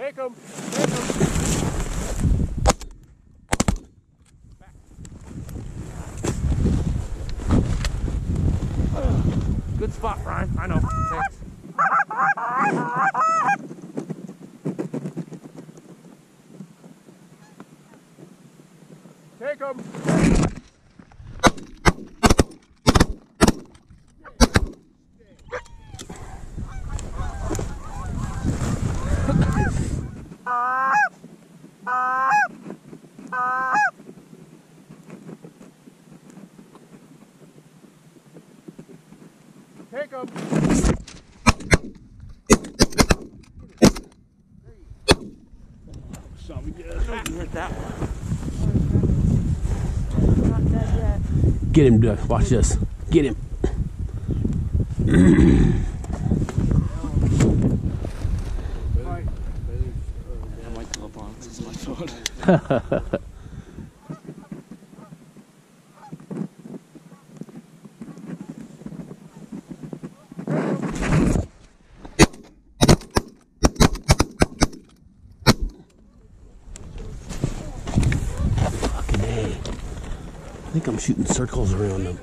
Take him. Take him. Good spot, Ryan. I know. Take him. Dead yet. Get him, Doug. Watch this. Get him. I might come up on it. This is my phone. Fucking A. I think I'm shooting circles around them.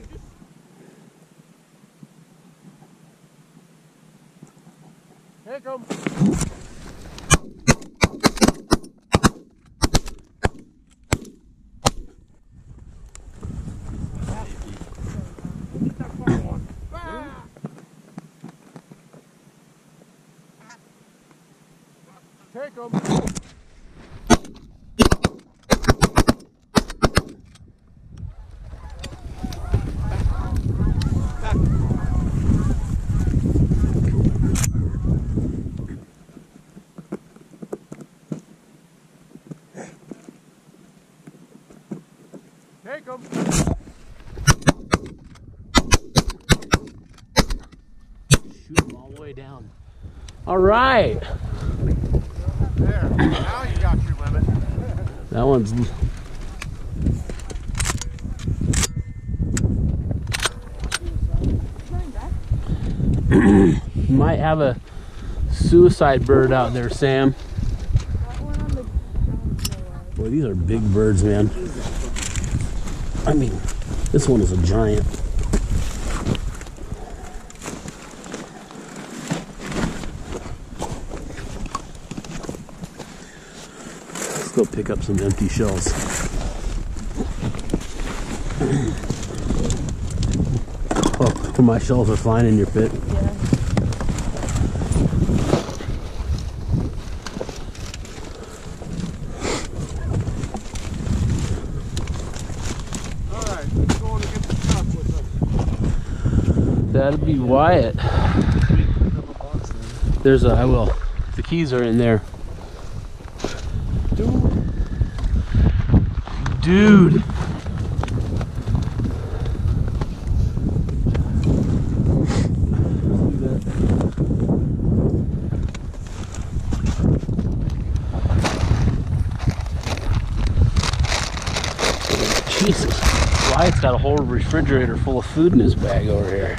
Take him. Take him. Take him. Shoot them all the way down. All right. That one's. Might have a suicide bird out there, Sam. Boy, these are big birds, man. I mean, this one is a giant. Go pick up some empty shells. Oh, my shells are flying in your pit. Yeah. All right, let's go on get the top with them. That'd be Wyatt. There's a, I will. The keys are in there. Dude. Jesus. Wyatt's got a whole refrigerator full of food in his bag over here.